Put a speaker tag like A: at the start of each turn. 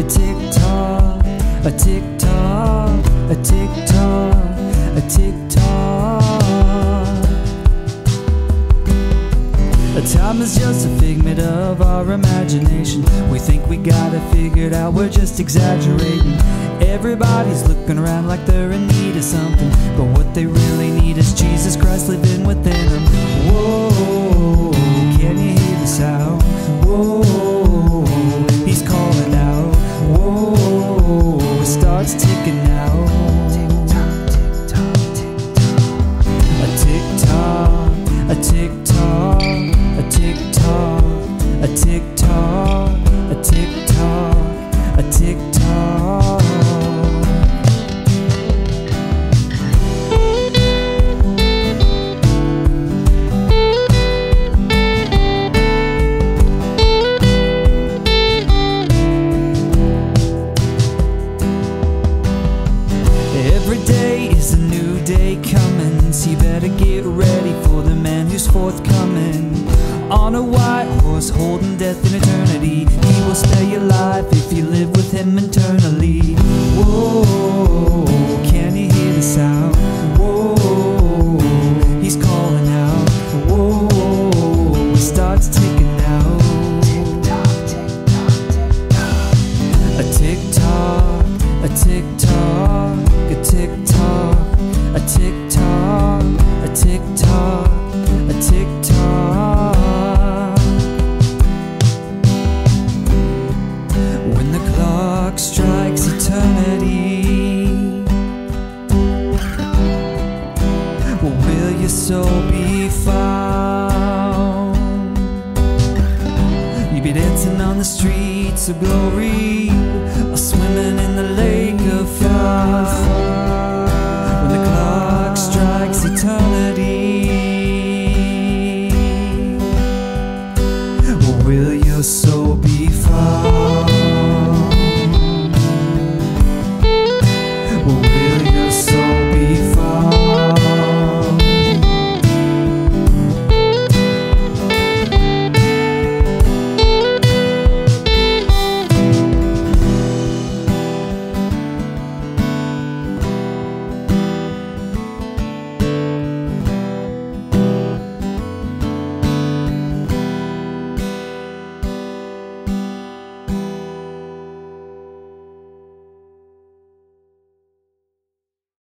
A: a tick tock, a tick tock, a tick tock, a tick tock. A time is just a figment of our imagination. We think we got it figured out, we're just exaggerating. Everybody's looking around like they're in need of something, but what they really need is Jesus Christ living within them. Whoa, a forthcoming. On a white horse, holding death in eternity, he will spare your life if you live with him internally. Whoa, will your soul be found? You be dancing on the streets of glory, or swimming in the lake of fire.